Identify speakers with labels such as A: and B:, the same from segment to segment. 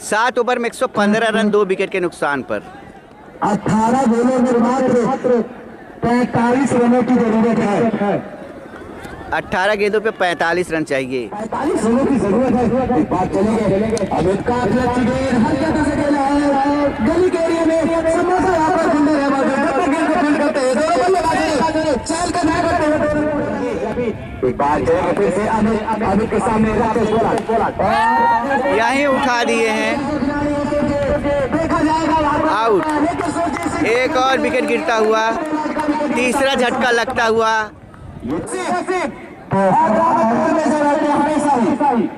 A: सात ओवर में 115 रन दो विकेट के नुकसान पर।
B: अठारह गेंदों में मात्र पैंतालीस रनों की ज़रूरत है।
A: 18 गेंदों पे 45 रन चाहिए।
B: पैंतालीस रनों की ज़रूरत है। बात चलेंगे। अमित का क्लच गेंद हर जगह से खेला है। गली के यहीं
A: उठा दिए हैं। आउट। एक और विकेट गिरता हुआ। तीसरा झटका लगता हुआ।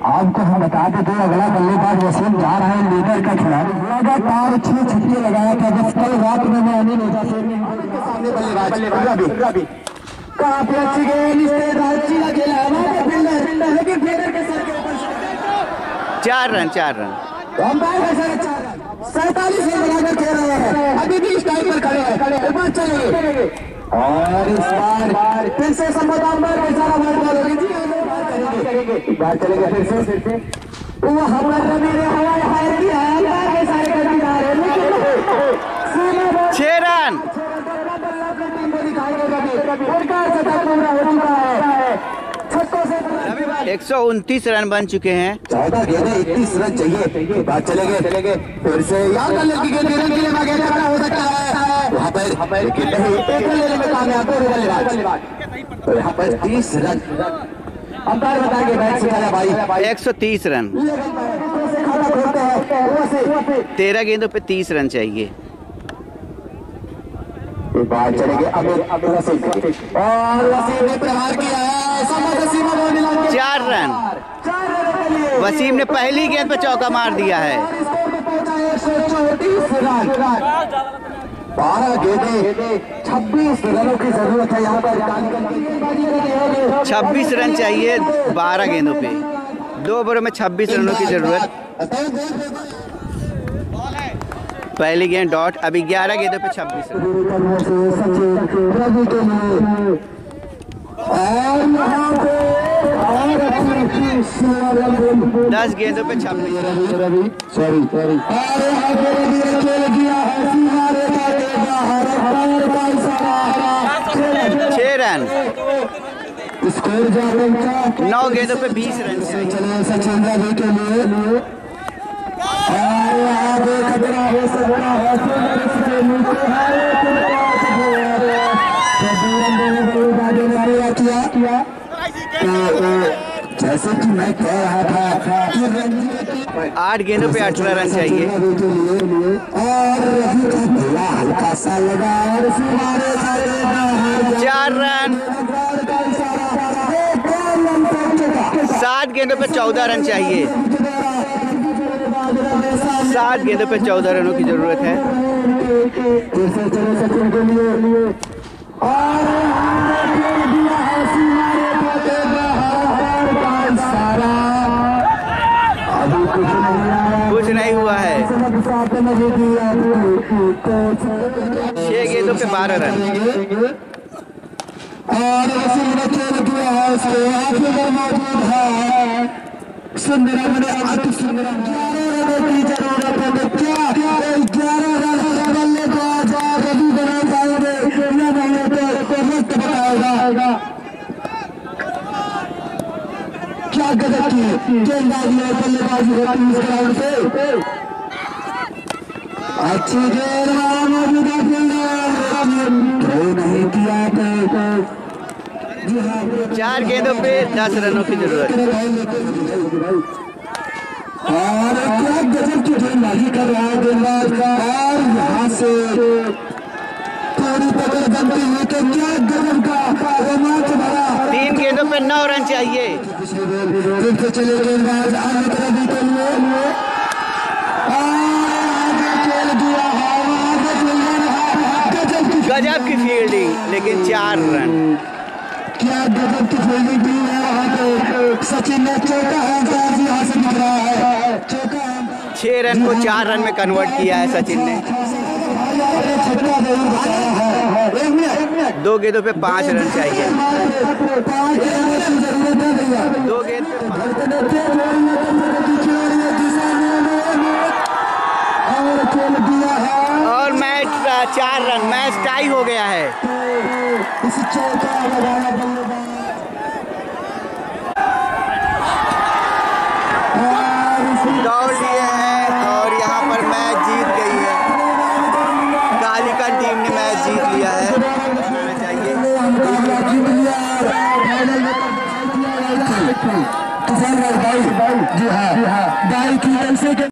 B: आपको हम बता देते हैं, अगला बल्लेबाज वसीम जा रहा है, लीडर का खिलाड़ी। लगाया था, जब कल रात में मैं अनिल ओझा से सामने बल्लेबाज इस सर
A: चार रन चार रन।
B: सर सैतालीस रन बनाकर खेल रहे हैं अभी भी इस टाइम पर खड़े हैं चलेंगे और इस बार फिर से का इशारा बार बार जी करेंगे एक बार चलेंगे फिर से फिर से वो हमारे रवि ने हवाई हायर है के इशारे कर दिया लेकिन
A: छह रन।
B: को पूरा हो चुका है एक सौ
A: उनतीस रन बन चुके हैं।
B: चौदह गेंदें इक्कीस रन चाहिए। बात चलेंगे चलेंगे फिर से याद हो सकता है। वहाँ पर लेकिन नहीं एक रन लेने में कामयाब तो यहाँ पर तीस रन। अंपायर बताएँगे से भाई।
A: 130 रन।
B: से खाता खोलते हैं वो से वो से
A: तेरह गेंदों पे 30 रन चाहिए।
B: एक बार चलेंगे अमित वसीम और वसीम ने प्रहार किया है। के
A: चार रन।
B: चार रनों के लिए
A: वसीम ने पहली गेंद पर चौका मार दिया है।
B: स्कोर पे पहुँचा है 134 रन। बारह गेंदें छब्बीस रनों की ज़रूरत है यहाँ पर।
A: 26 रन चाहिए 12 गेंदों पे। दो ओवरों में 26 रनों की ज़रूरत। पहली गेंद डॉट, अभी 11 गेंदों पे 26 रन।
B: रवि के लिए और यहाँ पे और अच्छी
A: 10 गेंदों पे 26 रन।
B: सॉरी सॉरी और यहाँ पे रवि ने खेल किया सीमा रेखा के बाहर और का इशारा
A: छह रन।
B: स्कोर
A: नौ गेंदों पे 20 रन।
B: चले सचिन के लिए और यहाँ पे खतरा हो सकता है सुंदर इसके नीचे है तो दूरम देने के लिए बाजे ने पूरा किया किया तो जैसे कि मैं कह रहा था कि
A: आठ गेंदों पे 18 रन चाहिए चार रन। सात गेंदों पे 14 रन चाहिए। सात गेंदों पे 14 रनों की ज़रूरत है।
B: कुछ नहीं
A: हुआ है। छह गेंदों पे 12 रन।
B: और अति सुंदरम ग्यारह की ज़रूरत है तो क्या ग्यारह रन बल्लेबाज और रवि बना पाएँगे या नहीं तो को बताएगा। क्या गजब की? गेंदबाजी और बल्लेबाजी होती है इस ग्राउंड पे अच्छी गेंद मौजूदा फील्डर नहीं किया तो जी हाँ।
A: चार गेंदों पे 10 रनों की ज़रूरत। है
B: और क्या गजब की गेंदबाजी कर रहा है गेंदबाज और यहाँ से थोड़ी पकड़ बनती हुई तो क्या गजब का रोमांच भरा।
A: तीन गेंदों में नौ रन चाहिए।
B: फिर से चले गेंदबाज भी रवि की
A: फील्डिंग
B: टीम है वहाँ पे सचिन ने चौका यहाँ से है चौका
A: छह रन को चार रन में कन्वर्ट किया है सचिन ने। दो गेंदों पे पाँच रन चाहिए। दो गेंद
B: और मैच
A: चार रन, मैच टाई हो गया है। दौड़ लिए हैं और यहाँ पर मैच जीत गई है। कालिका टीम ने मैच जीत लिया है। चाहिए
B: भाई जी हाँ। भाई की